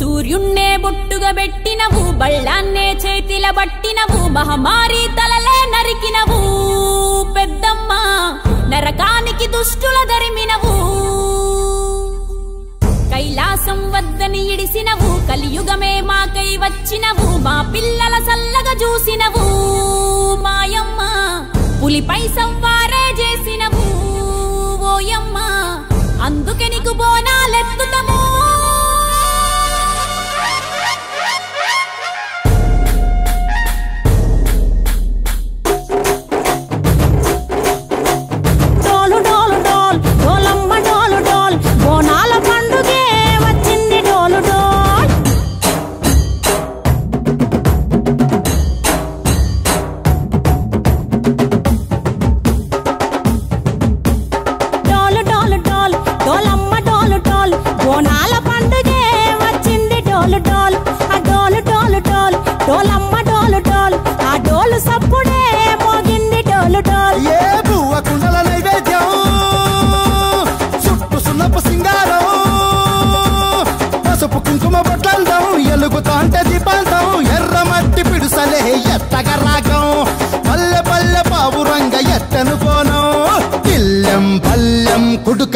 సూర్యున్నే బొట్టుగా పెట్టినవు బళ్ళాన్నే చేతిల బట్టినవు మహమారి తలలే నరికినవు. పెద్దమ్మ నరకానికి దుష్టుల దరిమినవు. కైలాసం వద్దని ఇడిసినవు కలియుగమే మాకై వచ్చినవు మా పిల్లల సల్లగా చూసినవు. మాయమ్మ పులిపై సంవారే చేసినవు. ఓయమ్మ అందుకే నీకు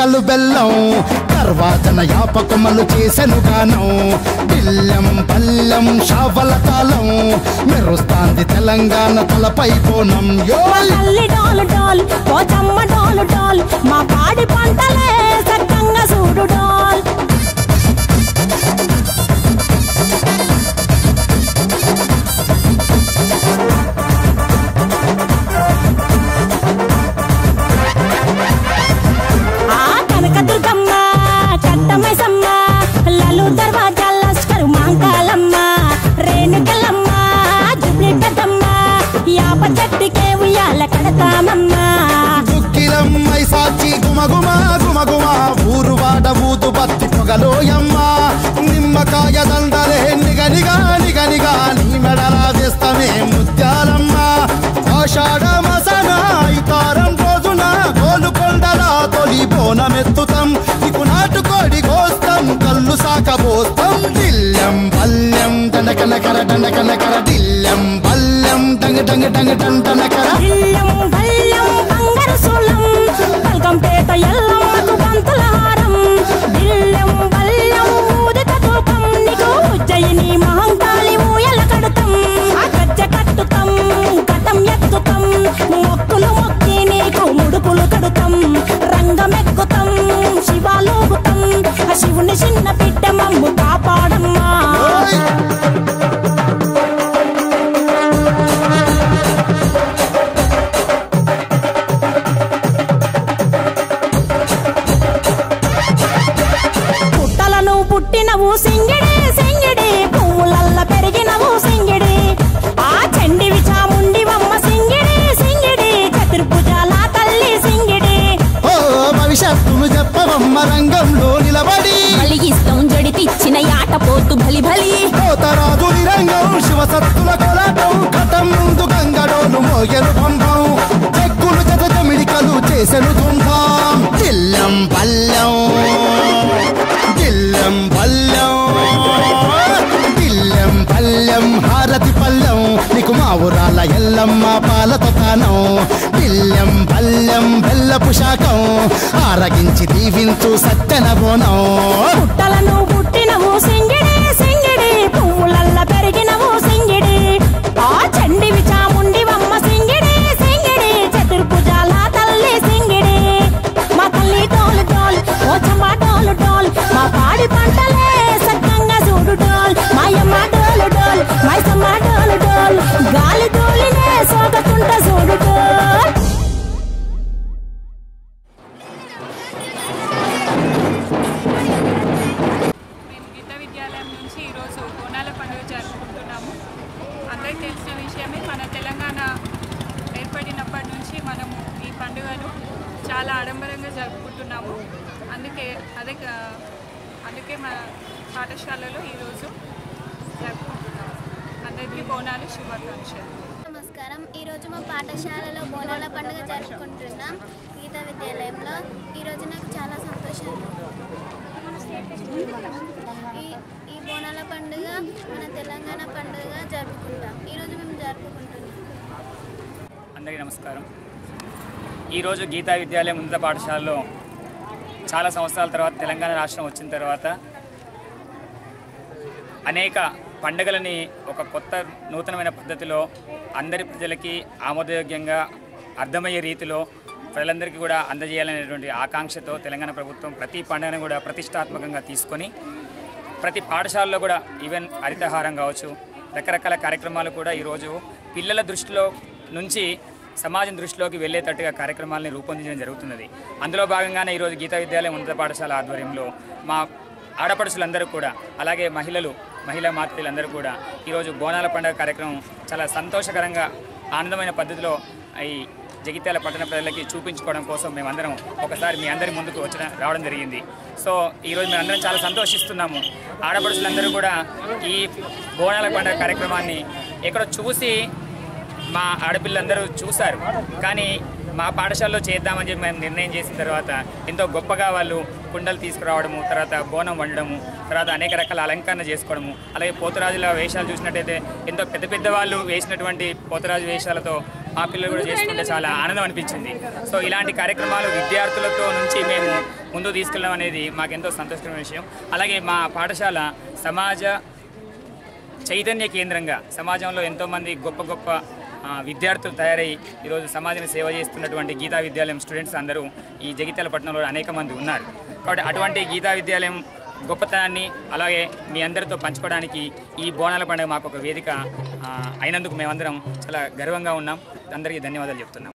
కుడుకలు బెల్లం. తర్వాతన యాపకమలు చేసెను గానం. ఇల్లెం పల్లం షావల కాలం. మెరుస్తాంది తెలంగాణ తలపై కోణం. మా యోల్ తల్లి మా పాడి పంటలే సక్కంగా చూడు డాల్. ఉయ్యాల కడతామమ్మ దుక్కిలమ్మై సాచి గుమగుమ గుమగుమ. ఊరు వాడ ఊదు బత్తి పొగలోయమ్మ. నిమ్మకాయ దండలే నిగనిగా నిగనిగా నీ మెడలా వేస్తమే ముత్యాలమ్మ. ఆషాఢ మసన ఇతారం రోజున గోలుకొండల తొలి బోనమెత్తుతాం. నీకు నాటుకోడి కోస్తాం కళ్ళు సాకబోస్తాం దిల్లెం పల్లెం దండకనకర దండకనకర దిల్లెం పల్లెం డంగ డంగ డంగ డండనకర ఇల్లం బల్లం బంగారు సూలం. పల్కంపేట ఎల్లమ్మకు పంతుల హారం. ఇల్లం బల్లం ఊదిత ధూపం నీకు ఉజ్జయిని మహంకాళి ఊయల గజ్జ మొక్కులు మొక్కి నీకు ముడుపులు శివుని చిన్న బిడ్డ పుట్టినవు సింగిడి సింగిడి. పువ్వులల్ల పెరిగినవు సింగిడి. ఆ చండివి చాముండివమ్మ సింగిడి సింగిడి. చతుర్భుజాల తల్లి సింగిడి. ఓ భవిష్యత్తును చెప్పవమ్మ రంగంలో నిలబడి. కలిగిస్తాం జడితిచ్చిన యాట పోతు బలి బలి కోతరాజు రంగం శివసత్తుల కొలాటం. కటం ముందు గంగడోలు మోగెను పంపం. చెక్కులు జత జమిడికలు చేసెను తుంభం పాలతో తానం. దిల్లం పల్లెం బెల్లపు శాఖం ఆరగించి దీవించు సత్యన బోనం. పుట్టలను పుట్టినవు విద్యాలయం ఈరోజు బోనాల పండుగ జరుపుకుంటున్నాము. అందరికీ తెలిసిన విషయమే మన తెలంగాణ ఏర్పడినప్పటి నుంచి మనము ఈ పండుగను చాలా ఆడంబరంగా జరుపుకుంటున్నాము. అందుకే అదే కా- అందుకే మన పాఠశాలలో ఈరోజు జరుపుకుంటున్నాము. అందరికీ బోనాలు శుభాకాంక్షలు. నమస్కారం. ఈరోజు మా పాఠశాలలో బోనాల పండుగ జరుపుకుంటున్నాం. గీత విద్యాలయంలో. ఈరోజు నాకు చాలా సంతోషంగా ఉంది. ఈ ఈ బోనాల బోనాల పండుగ మన తెలంగాణ పండుగ జరుపుకుంటాం ఈరోజు మేము జరుపుకుంటున్నాం అందరికీ నమస్కారం. ఈరోజు గీతా విద్యాలయం ఉన్నత పాఠశాలలో చాలా సంవత్సరాల తర్వాత తెలంగాణ రాష్ట్రం వచ్చిన తర్వాత అనేక పండుగలని ఒక కొత్త నూతనమైన పద్ధతిలో అందరి ప్రజలకి ఆమోదయోగ్యంగా అర్థమయ్యే రీతిలో ప్రజలందరికీ కూడా అందజేయాలనేటువంటి ఆకాంక్షతో తెలంగాణ ప్రభుత్వం ప్రతి పండుగను కూడా ప్రతిష్టాత్మకంగా తీసుకొని ప్రతి పాఠశాలలో కూడా ఈవెన్ హరితహారం కావచ్చు రకరకాల కార్యక్రమాలు కూడా ఈరోజు పిల్లల దృష్టిలో నుంచి సమాజం దృష్టిలోకి వెళ్ళేటట్టుగా కార్యక్రమాలను రూపొందించడం జరుగుతున్నది. అందులో భాగంగానే ఈరోజు గీతా విద్యాలయం ఉన్నత పాఠశాల ఆధ్వర్యంలో మా ఆడపడుచులందరూ కూడా అలాగే మహిళలు మహిళా మాతృలందరూ కూడా ఈరోజు బోనాల పండుగ కార్యక్రమం చాలా సంతోషకరంగా ఆనందమైన పద్ధతిలో ఈ జగిత్యాల పట్టణ ప్రజలకి చూపించుకోవడం కోసం మేమందరం ఒకసారి మీ అందరి ముందుకు వచ్చిన రావడం జరిగింది. సో ఈరోజు మేమందరం చాలా సంతోషిస్తున్నాము. ఆడపడుచులందరూ కూడా ఈ బోనాల పండుగ కార్యక్రమాన్ని ఎక్కడో చూసి మా ఆడపిల్లందరూ చూశారు. కానీ మా పాఠశాలలో చేద్దామని చెప్పి మేము నిర్ణయం చేసిన తర్వాత ఎంతో గొప్పగా వాళ్ళు కుండలు తీసుకురావడము తర్వాత బోనం వండడము తర్వాత అనేక రకాల అలంకరణ చేసుకోవడము అలాగే పోతురాజుల వేషాలు చూసినట్టయితే ఎంతో పెద్ద పెద్ద వాళ్ళు వేసినటువంటి పోతురాజు వేషాలతో మా పిల్లలు కూడా చేసుకుంటే చాలా ఆనందం అనిపించింది. సో ఇలాంటి కార్యక్రమాలు విద్యార్థులతో నుంచి మేము ముందు తీసుకెళ్ళడం అనేది మాకెంతో సంతోషకరమైన విషయం. అలాగే మా పాఠశాల సమాజ చైతన్య కేంద్రంగా సమాజంలో ఎంతోమంది గొప్ప గొప్ప విద్యార్థులు తయారై ఈరోజు సమాజం సేవ చేస్తున్నటువంటి గీతా విద్యాలయం స్టూడెంట్స్ అందరూ ఈ జగిత్యాల పట్టణంలో అనేక మంది ఉన్నారు. కాబట్టి అటువంటి గీతా విద్యాలయం గొప్పతనాన్ని అలాగే మీ అందరితో పంచుకోవడానికి ఈ బోనాల పండుగ మాకు ఒక వేదిక అయినందుకు మేమందరం చాలా గర్వంగా ఉన్నాం. అందరికీ ధన్యవాదాలు చెప్తున్నాం.